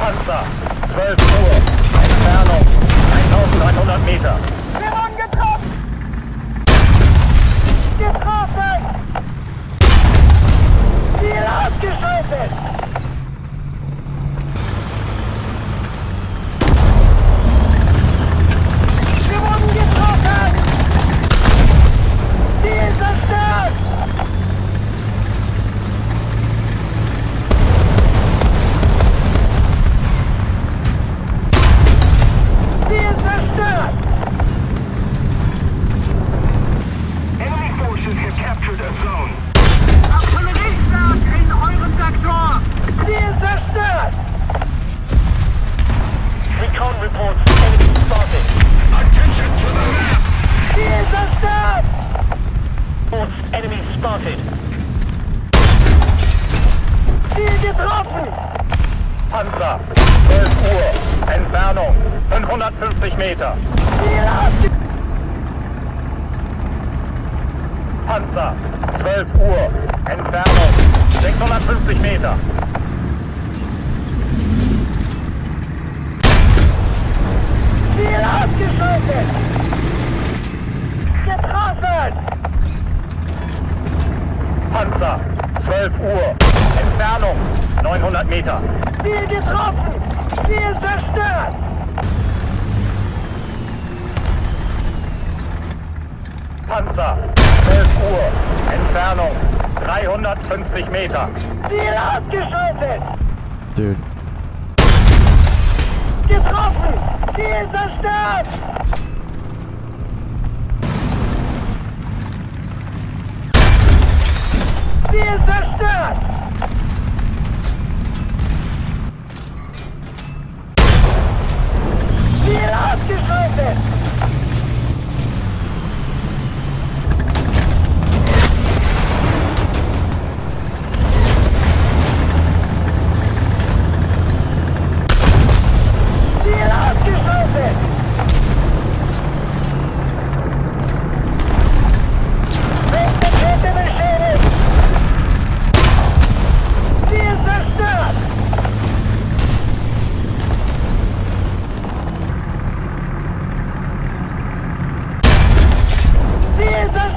Panzer, 12 Uhr, Entfernung. 1300 Meter. Enemy spotted. Ziel getroffen! Panzer, 12 Uhr, Entfernung 550 Meter. Ziel ausge... Panzer, 12 Uhr, Entfernung 650 Meter. Ziel ausgeschaltet! Getroffen! Panzer, 12 Uhr, Entfernung 900 Meter. Ziel getroffen! Ziel zerstört! Panzer, 12 Uhr, Entfernung 350 Meter. Ziel ausgeschaltet! Dude. Getroffen! Ziel zerstört! Ziel zerstört! Jesus!